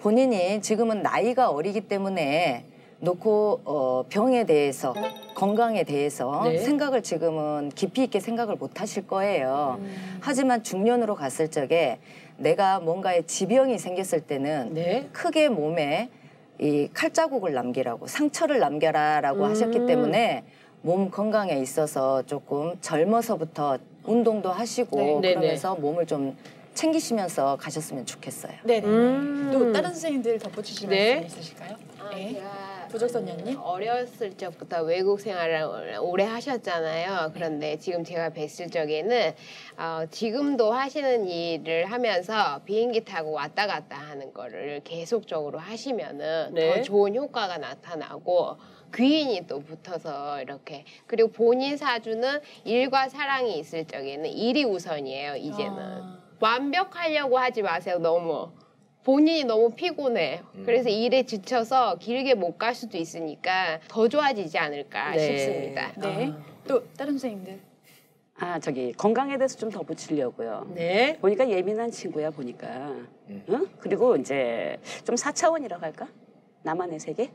본인이 지금은 나이가 어리기 때문에 놓고 어, 병에 대해서 건강에 대해서 네. 생각을 지금은 깊이 있게 생각을 못 하실 거예요. 하지만 중년으로 갔을 적에 내가 뭔가의 지병이 생겼을 때는 네. 크게 몸에 이 칼자국을 남기라고 상처를 남겨라라고 음. 하셨기 때문에 몸 건강에 있어서 조금 젊어서부터 운동도 하시고 네. 그러면서 몸을 좀 챙기시면서 가셨으면 좋겠어요. 네네. 음. 또 다른 선생님들 덧붙이실 네. 말씀 있으실까요? 네. 제가 부적선녀님? 어렸을 적부터 외국 생활을 오래 하셨잖아요. 그런데 지금 제가 뵀을 적에는 어, 지금도 하시는 일을 하면서 비행기 타고 왔다 갔다 하는 거를 계속적으로 하시면은 네. 더 좋은 효과가 나타나고 귀인이 또 붙어서 이렇게 그리고 본인 사주는 일과 사랑이 있을 적에는 일이 우선이에요. 이제는 아. 완벽하려고 하지 마세요. 너무 본인이 너무 피곤해. 그래서 일에 지쳐서 길게 못 갈 수도 있으니까 더 좋아지지 않을까 네. 싶습니다. 네. 또 다른 선생님들. 아 저기 건강에 대해서 좀 더 붙이려고요. 네. 보니까 예민한 친구야 보니까. 응? 그리고 이제 좀 4차원이라고 할까? 나만의 세계?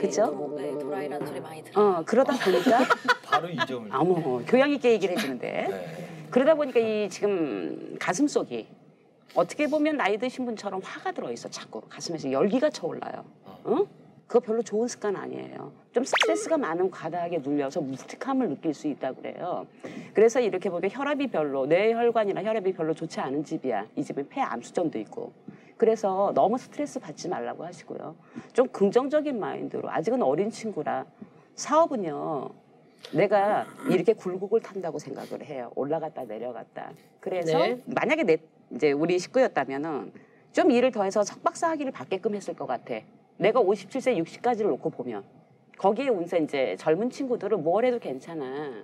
그죠? 네, 도라이라는 소리 많이 들어요. 어 그러다 보니까 바로 이 점을. 어머 교양 있게 얘기를 해주는데 네. 그러다 보니까 이 지금 가슴 속이 어떻게 보면 나이 드신 분처럼 화가 들어 있어 자꾸 가슴에서 열기가 차올라요. 응? 그거 별로 좋은 습관 아니에요. 좀 스트레스가 많은 과다하게 눌려서 묵직함을 느낄 수 있다고 그래요. 그래서 이렇게 보면 혈압이 별로 뇌혈관이나 혈압이 별로 좋지 않은 집이야. 이 집은 폐암수전도 있고. 그래서 너무 스트레스 받지 말라고 하시고요. 좀 긍정적인 마인드로 아직은 어린 친구라 사업은요. 내가 이렇게 굴곡을 탄다고 생각을 해요. 올라갔다 내려갔다. 그래서 네. 만약에 내 이제 우리 식구였다면은 좀 일을 더해서 석박사 학위를 받게끔 했을 것 같아. 내가 57세, 60까지를 놓고 보면 거기에 운세 이제 젊은 친구들은 뭘 해도 괜찮아.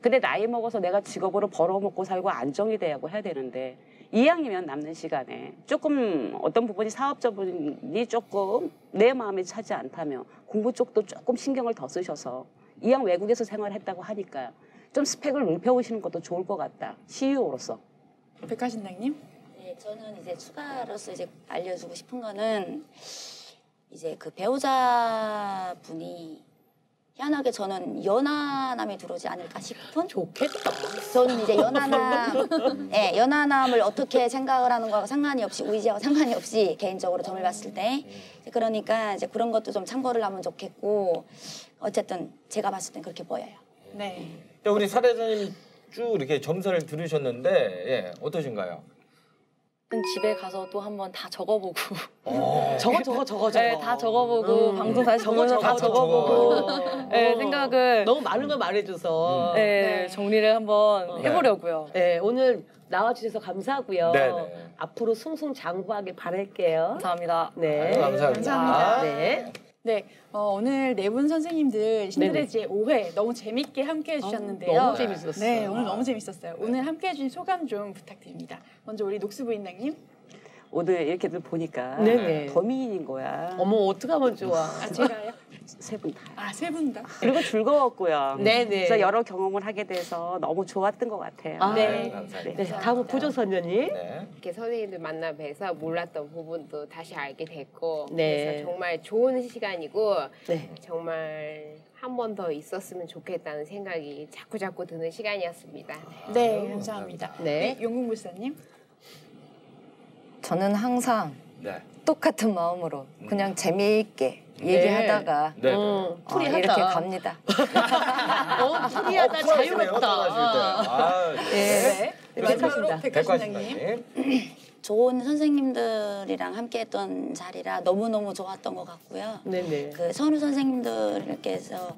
근데 나이 먹어서 내가 직업으로 벌어먹고 살고 안정이 되고 해야 되는데 이왕이면 남는 시간에 조금 어떤 부분이 사업자분이 조금 내 마음에 차지 않다면 공부 쪽도 조금 신경을 더 쓰셔서 이왕 외국에서 생활했다고 하니까 좀 스펙을 높여오시는 것도 좋을 것 같다. CEO로서. 백화신당님? 네, 저는 이제 추가로서 이제 알려주고 싶은 거는 이제 그 배우자 분이 희한하게 저는 연하남이 들어오지 않을까 싶은 좋겠다. 저는 이제 연하남, 예, 연하남을 어떻게 생각을 하는 거하고 상관이 없이 의지하고 상관이 없이 개인적으로 점을 봤을 때 그러니까 이제 그런 것도 좀 참고를 하면 좋겠고 어쨌든 제가 봤을 땐 그렇게 보여요. 네. 자, 우리 사례자님 쭉 이렇게 점사를 들으셨는데 예, 어떠신가요? 집에 가서 또 한번 다 적어보고 어. 저거 저거 저거 저거. 네, 다 적어보고 음. 방송 다시 저거, 보면서 다 저거, 적어보고 저거. 네, 어. 생각을 너무 많은 걸 말해줘서. 네, 정리를 한번 네. 해보려고요. 네, 오늘 나와주셔서 감사하고요. 네네. 앞으로 승승장구하길 바랄게요. 감사합니다. 네. 아유, 감사합니다. 감사합니다. 네. 네, 어, 오늘 네 분 선생님들 신드레지의 5회 너무 재밌게 함께 해주셨는데요. 너무 재밌었어요. 네, 오늘 너무 재밌었어요. 오늘 함께 해주신 소감 좀 부탁드립니다. 먼저 우리 녹수 부인장님. 오늘 이렇게들 보니까 네네. 더 미인인 거야. 어머 어떡하면 좋아. 아, 제가요? 세 분 다. 아, 세 분 다. 그리고 즐거웠고요. 네 네. 그래서 여러 경험을 하게 돼서 너무 좋았던 것 같아요. 아, 네. 감사합니다. 네, 다음은 부조 선녀님. 네. 이렇게 선생님들 만나 뵈서 몰랐던 부분도 다시 알게 됐고 네. 그래서 정말 좋은 시간이고 네. 정말 한 번 더 있었으면 좋겠다는 생각이 자꾸 자꾸 드는 시간이었습니다. 네, 감사합니다. 네. 네, 용궁 불사님. 저는 항상 네. 똑같은 마음으로 그냥 재미있게 얘기하다가 네. 음, 어, 풀이하다. 이렇게 갑니다. 어, 풀이하다 어, 자유롭다. 때. 아, 네. 네. 네. 마지막으로 백화 백화신당님. 신당님. 좋은 선생님들이랑 함께했던 자리라 너무 너무 좋았던 것 같고요. 네네. 그 선우 선생님들께서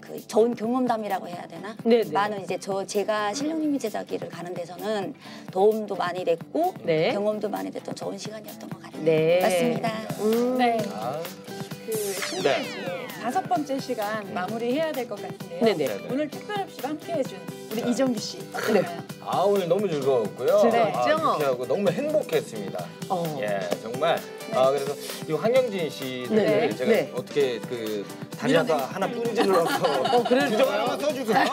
그 좋은 경험담이라고 해야 되나? 네네. 많은 이제 저 제가 실령님이 제자기를 가는 데서는 도움도 많이 됐고 네. 경험도 많이 됐던 좋은 시간이었던 것 같아요. 네. 맞습니다. 음. 네. 아, 그 신대지 다섯 번째 시간 마무리해야 될 것 같은데요. 네네. 오늘 특별 MC가 함께 해준 우리 이정규 씨 네. 아, 오늘 너무 즐거웠고요. 네. 아, 유쾌하고 너무 행복했습니다. 어. 예, 정말. 아, 그래서 이 황영진 씨를 네. 제가 네. 어떻게 그 다리아가 하나 뿌리질러서 어, 그래요? 규정 하나만 써주세요.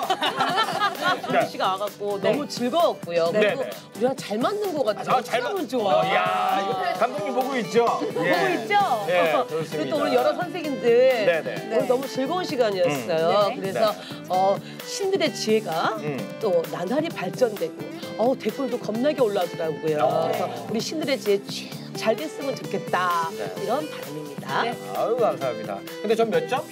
정규 씨가 와갖고 너무 즐거웠고요. 네. 그리고 네. 우리랑 잘 맞는 것 같아요. 아, 잘 봤- 좋아. 어, 이야, 이거 감독님 보고 있죠? 보고 있죠? 예, 그리고 좋습니다. 또 우리 여러 선생님들 네네. 오늘 너무 즐거운 시간이었어요. 네. 그래서 어, 신들의 지혜가 음. 또 나날이 발전되고 어, 댓글도 겁나게 올라오더라고요. 어. 그래서 우리 신들의 지혜 쭉 잘 됐으면 좋겠다. 네. 이런 바람입니다. 아유, 감사합니다. 근데 전 몇 점?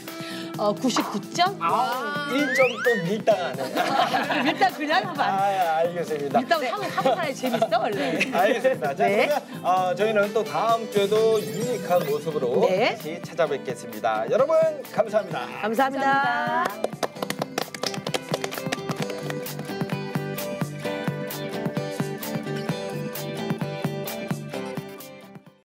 어, 99점? 아, 1점 또 밀당하네. 일단 그냥 하면 안 돼. 아, 알겠습니다. 일단 하고 하고 살아야 재밌어 원래. 알겠습니다. 자, 네. 그러면 어, 저희는 또 다음 주에도 유니크한 모습으로 네. 다시 찾아뵙겠습니다. 여러분, 감사합니다. 감사합니다. 감사합니다.